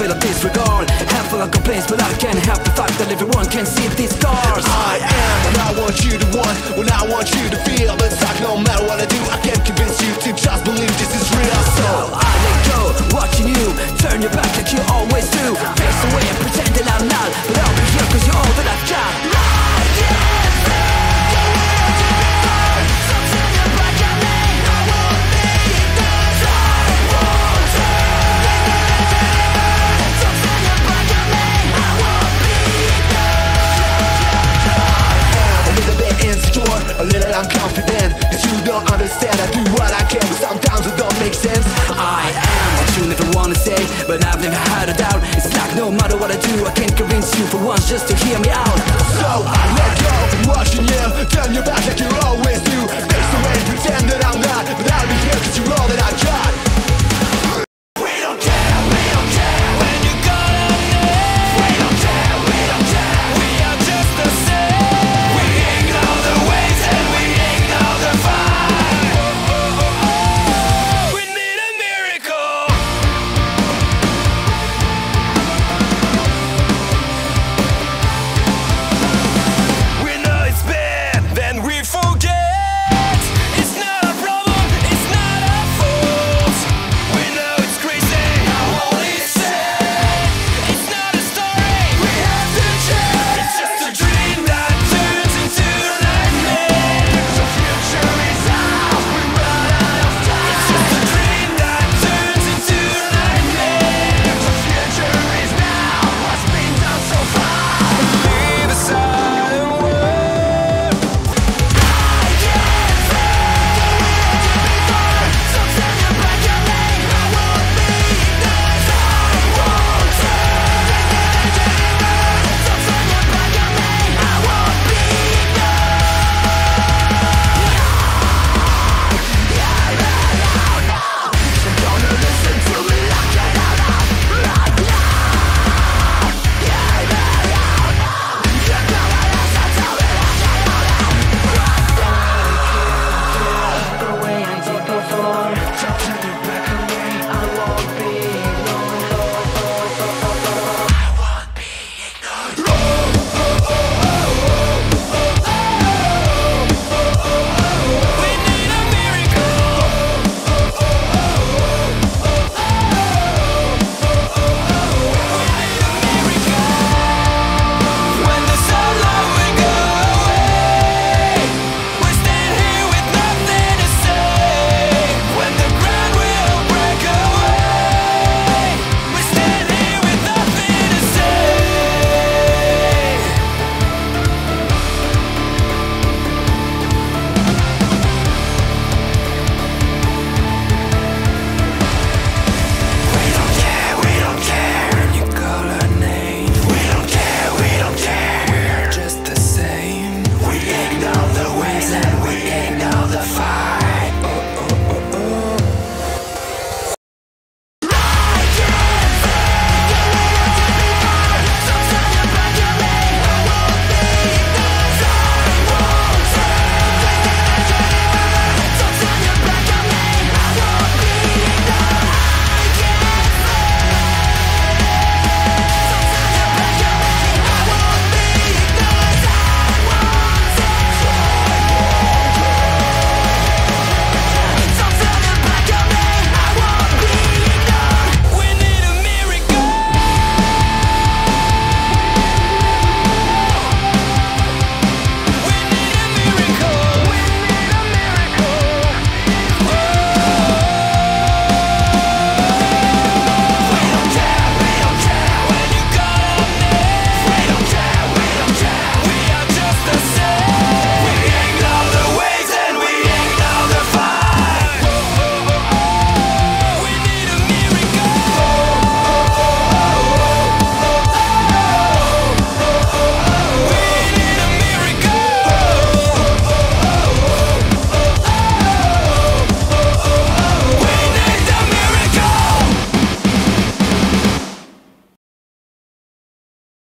bit of disregard Handful of complaints but I can't help the fact that everyone can see these scars I am and I want you to want When I want you don't understand I do what I can But sometimes it don't make sense. I am what you never wanna say But I've never had a doubt. It's like no matter what I do I can't convince you for once just to hear me out. So I let go, I'm watching you Turn your back like you're always